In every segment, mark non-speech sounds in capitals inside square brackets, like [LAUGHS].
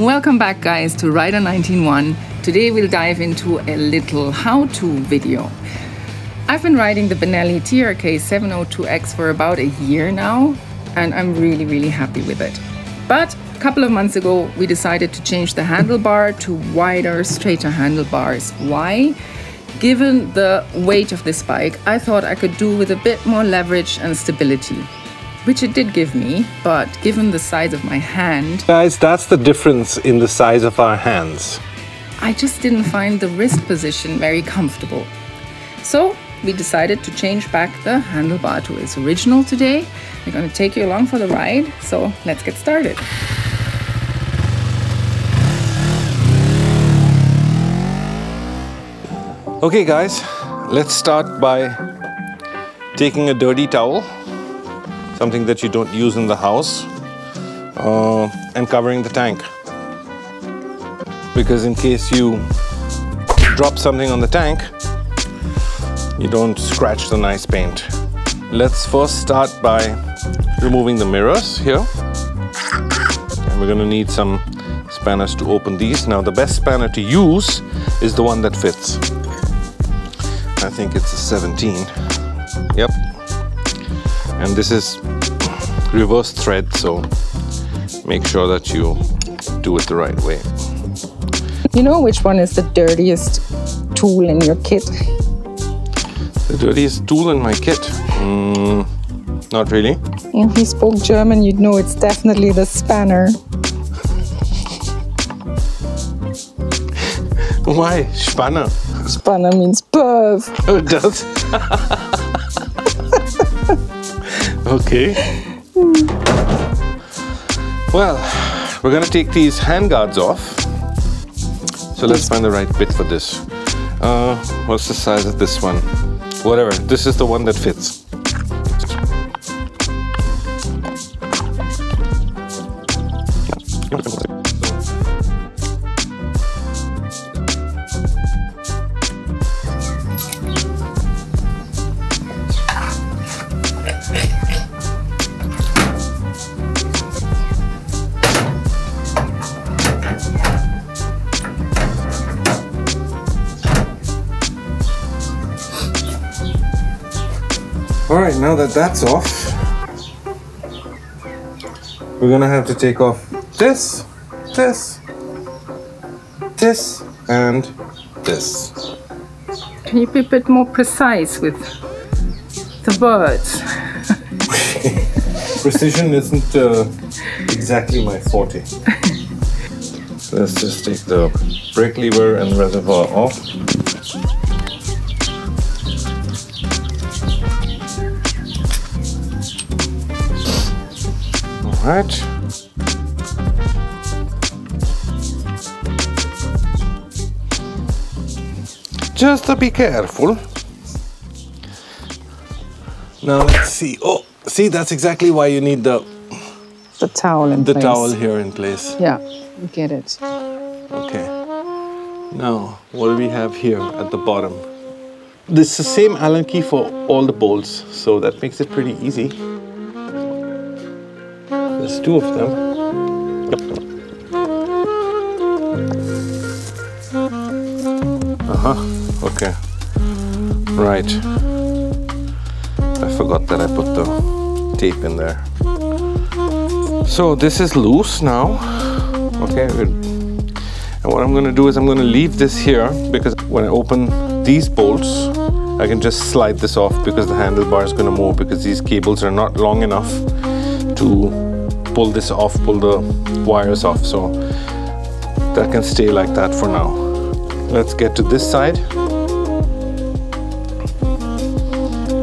Welcome back guys to Rider 191. Today we'll dive into a little how-to video. I've been riding the Benelli TRK 702X for about a year now and I'm really really happy with it. But a couple of months ago we decided to change the handlebar to wider straighter handlebars. Why? Given the weight of this bike, I thought I could do with a bit more leverage and stability which it did give me, but given the size of my hand. Guys, that's the difference in the size of our hands. I just didn't find the wrist position very comfortable. So we decided to change back the handlebar to its original today. We're going to take you along for the ride, so let's get started. Okay guys, let's start by taking a dirty towel something that you don't use in the house, uh, and covering the tank. Because in case you drop something on the tank, you don't scratch the nice paint. Let's first start by removing the mirrors here. And we're gonna need some spanners to open these. Now the best spanner to use is the one that fits. I think it's a 17. Yep, and this is reverse thread so make sure that you do it the right way. You know which one is the dirtiest tool in your kit? The dirtiest tool in my kit? Mm, not really. If you spoke german you'd know it's definitely the spanner. [LAUGHS] Why spanner? Spanner means perv. Oh it does. [LAUGHS] Okay. Well, we're gonna take these handguards off. So let's find the right bit for this. Uh, what's the size of this one? Whatever, this is the one that fits. Now that that's off, we're gonna have to take off this, this, this, and this. Can you be a bit more precise with the words? [LAUGHS] Precision isn't uh, exactly my forte. Let's just take the brake lever and reservoir off. Right. Just to be careful. Now let's see. Oh, see, that's exactly why you need the the towel in the place. towel here in place. Yeah, get it. Okay. Now, what do we have here at the bottom? This is the same Allen key for all the bolts, so that makes it pretty easy. There's two of them. Uh-huh, okay. Right. I forgot that I put the tape in there. So this is loose now. Okay, and what I'm gonna do is I'm gonna leave this here because when I open these bolts, I can just slide this off because the handlebar is gonna move because these cables are not long enough to pull this off, pull the wires off. So that can stay like that for now. Let's get to this side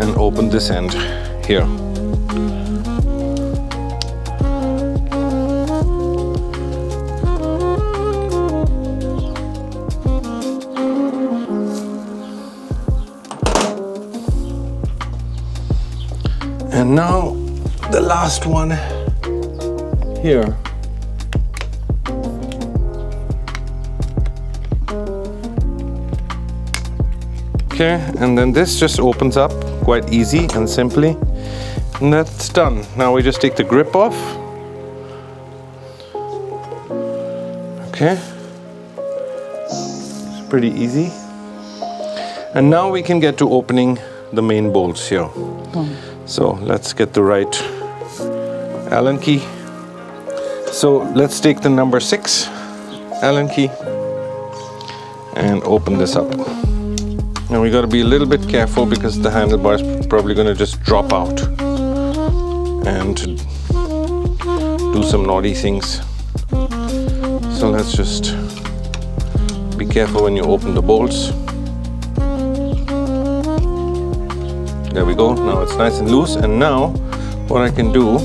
and open this end here. And now the last one here. Okay, and then this just opens up quite easy and simply. And that's done. Now we just take the grip off. Okay. It's pretty easy. And now we can get to opening the main bolts here. Hmm. So let's get the right Allen key. So let's take the number six Allen key and open this up. Now we got to be a little bit careful because the handlebar is probably going to just drop out and do some naughty things. So let's just be careful when you open the bolts. There we go. Now it's nice and loose. And now what I can do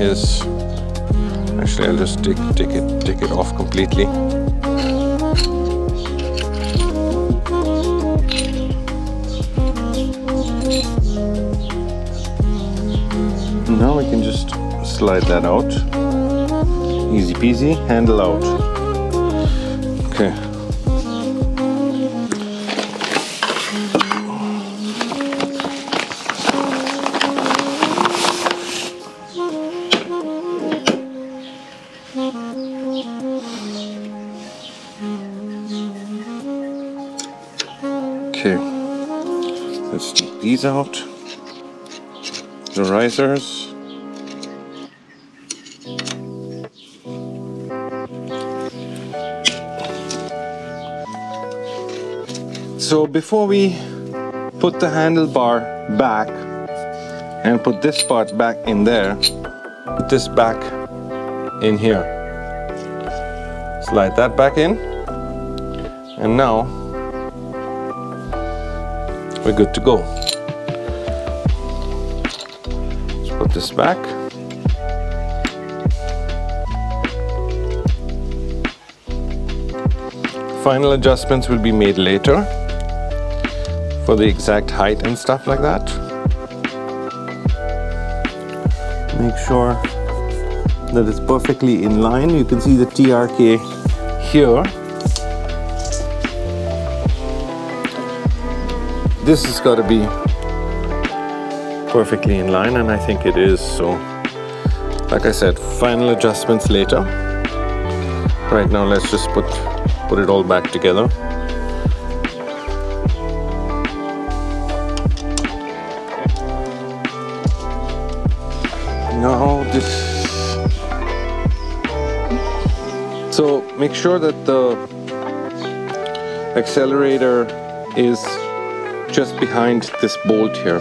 is actually I'll just take take it take it off completely. Now I can just slide that out. Easy peasy, handle out. Okay. Okay, let's take these out. The risers. So before we put the handlebar back and put this part back in there, put this back in here. Slide that back in. And now we're good to go. Let's put this back. Final adjustments will be made later for the exact height and stuff like that. Make sure that it's perfectly in line. You can see the TRK here. This has got to be perfectly in line and I think it is so like I said final adjustments later. Right now let's just put put it all back together. Now this so make sure that the accelerator is just behind this bolt here.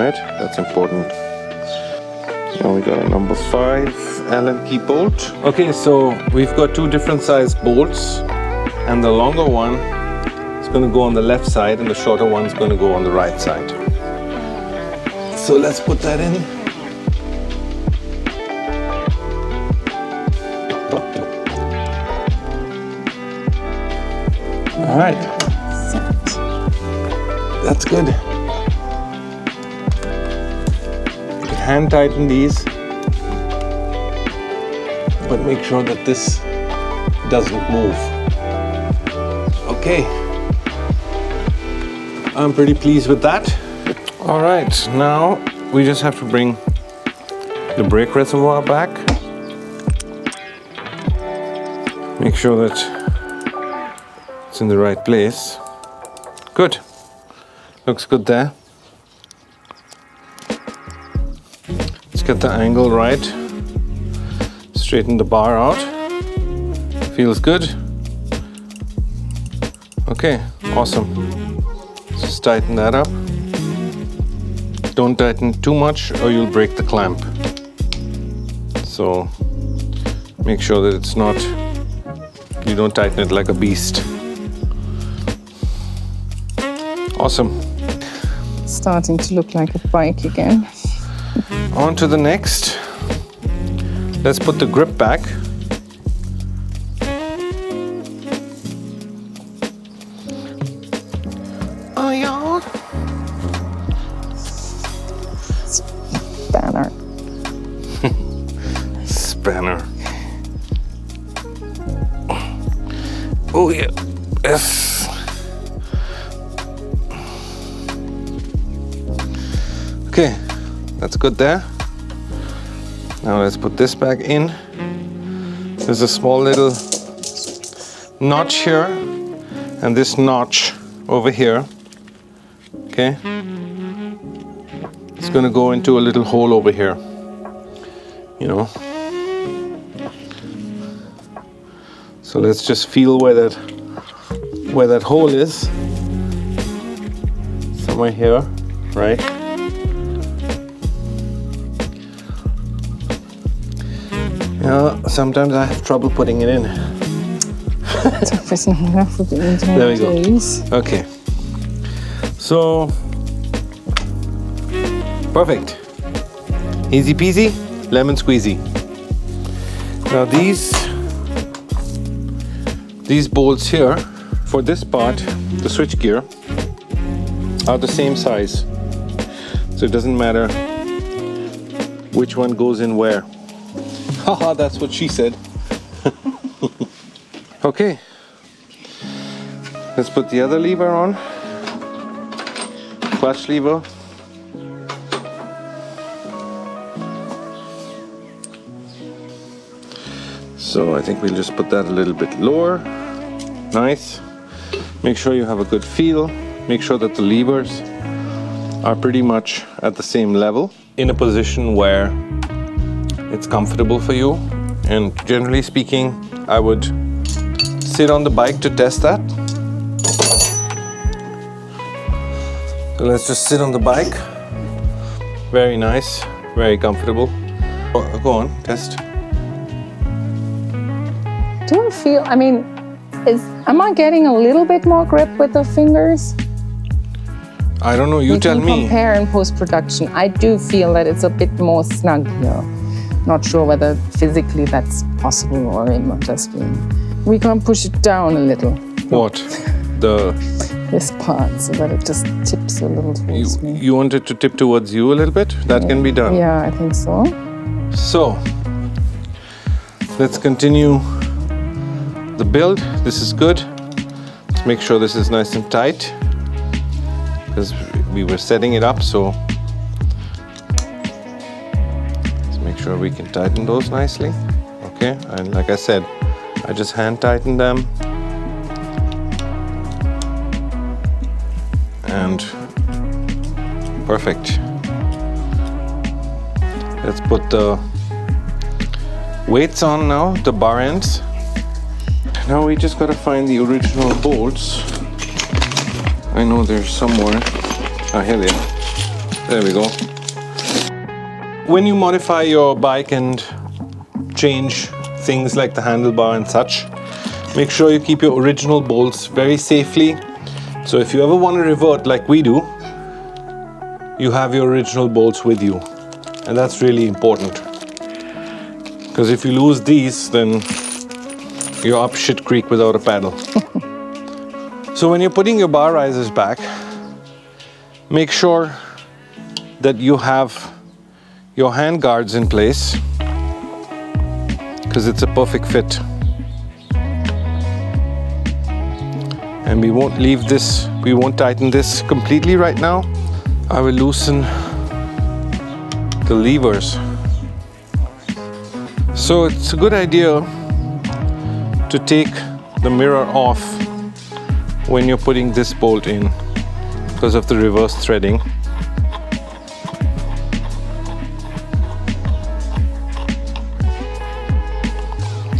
Right? That's important. Now we got a number five allen key bolt. Okay so we've got two different size bolts and the longer one is going to go on the left side and the shorter one is going to go on the right side. So let's put that in. All right that's good. You can hand tighten these, but make sure that this doesn't move. Okay. I'm pretty pleased with that. All right, now we just have to bring the brake reservoir back. Make sure that it's in the right place. Good. Looks good there. Let's get the angle right. Straighten the bar out. Feels good. Okay, awesome. Just tighten that up. Don't tighten too much or you'll break the clamp. So make sure that it's not, you don't tighten it like a beast. Awesome starting to look like a bike again. On to the next. Let's put the grip back. Oh, yeah. Spanner. [LAUGHS] Spanner. Oh, yeah. Yes. Okay, that's good there. Now let's put this back in. There's a small little notch here and this notch over here. Okay. It's to go into a little hole over here. You know. So let's just feel where that where that hole is. Somewhere here, right? Yeah, sometimes I have trouble putting it in. [LAUGHS] there we go. Okay. So, perfect. Easy peasy, lemon squeezy. Now these these bolts here for this part, the switch gear, are the same size. So it doesn't matter which one goes in where. Haha, that's what she said. [LAUGHS] okay. Let's put the other lever on. Clutch lever. So I think we'll just put that a little bit lower. Nice. Make sure you have a good feel. Make sure that the levers are pretty much at the same level in a position where it's comfortable for you. And generally speaking, I would sit on the bike to test that. So let's just sit on the bike. Very nice, very comfortable. Oh, go on, test. Do I feel, I mean, is am I getting a little bit more grip with the fingers? I don't know, you we tell me. compare in post-production. I do feel that it's a bit more snug here. Not sure whether physically that's possible or it might just be. We can push it down a little. What? The This part so that it just tips a little you, towards me. you want it to tip towards you a little bit? That can be done. Yeah, I think so. So let's continue the build. This is good. Let's make sure this is nice and tight because we were setting it up. So sure we can tighten those nicely. Okay, and like I said, I just hand tighten them and perfect. Let's put the weights on now, the bar ends. Now we just gotta find the original bolts. I know they're somewhere. Ah, here they are. There we go. When you modify your bike and change things like the handlebar and such, make sure you keep your original bolts very safely. So if you ever want to revert like we do, you have your original bolts with you. And that's really important. Because if you lose these, then you're up shit creek without a paddle. [LAUGHS] so when you're putting your bar risers back, make sure that you have your hand guards in place because it's a perfect fit. And we won't leave this, we won't tighten this completely right now. I will loosen the levers. So it's a good idea to take the mirror off when you're putting this bolt in because of the reverse threading.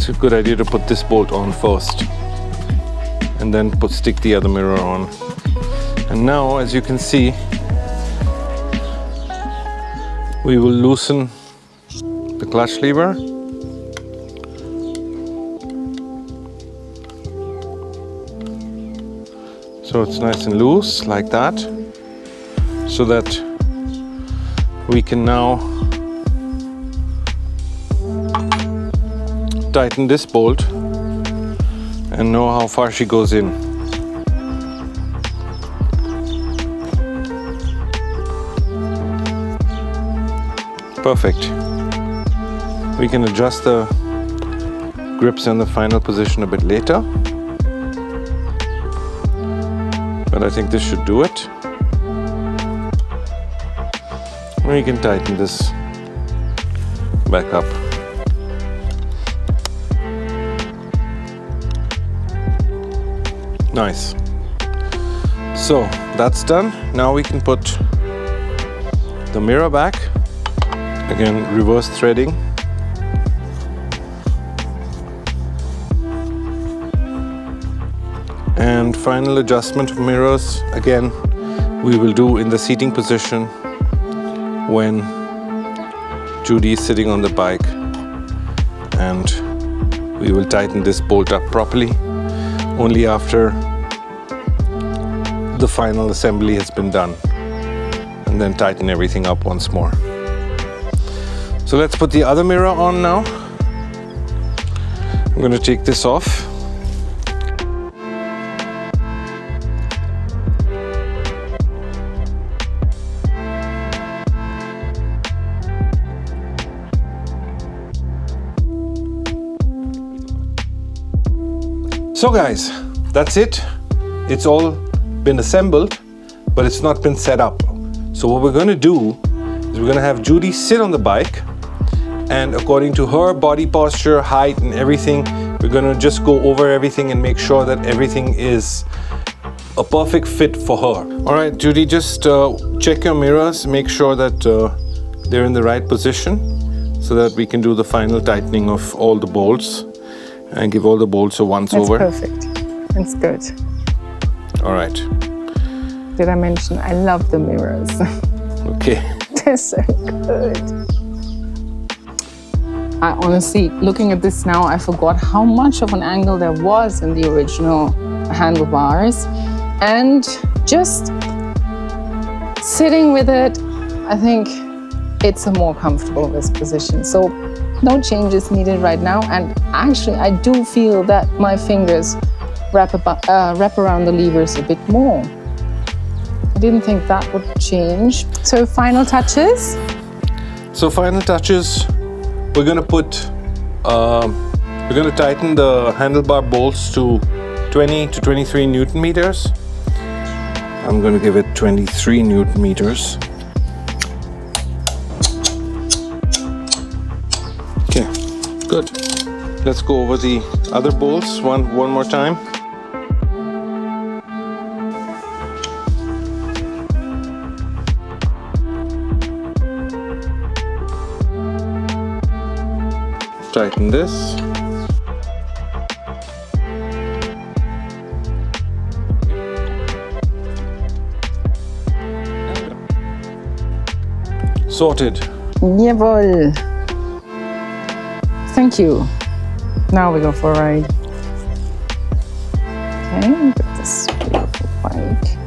It's a good idea to put this bolt on first. And then put stick the other mirror on. And now as you can see we will loosen the clutch lever. So it's nice and loose like that. So that we can now tighten this bolt and know how far she goes in Perfect. We can adjust the grips in the final position a bit later. But I think this should do it. We can tighten this back up. Nice. So that's done. Now we can put the mirror back. Again, reverse threading. And final adjustment of mirrors, again, we will do in the seating position when Judy is sitting on the bike and we will tighten this bolt up properly only after the final assembly has been done and then tighten everything up once more. So let's put the other mirror on now. I'm going to take this off. So guys, that's it. It's all been assembled, but it's not been set up. So what we're gonna do is we're gonna have Judy sit on the bike and according to her body posture, height and everything, we're gonna just go over everything and make sure that everything is a perfect fit for her. All right, Judy, just uh, check your mirrors, make sure that uh, they're in the right position so that we can do the final tightening of all the bolts and give all the bolts a once That's over. perfect. That's good. All right. Did I mention I love the mirrors? [LAUGHS] Okay. They're so good. I honestly, looking at this now, I forgot how much of an angle there was in the original handlebars. And just sitting with it, I think it's a more comfortable wrist position. So no changes needed right now. And actually, I do feel that my fingers wrap, about, uh, wrap around the levers a bit more. I didn't think that would change. So final touches. So final touches, we're gonna put, um, we're gonna tighten the handlebar bolts to 20 to 23 newton meters. I'm gonna give it 23 newton meters. Good. Let's go over the other bolts one one more time. Tighten this. Sorted. Jawohl. Thank you. Now we go for a ride. Okay, this beautiful bike.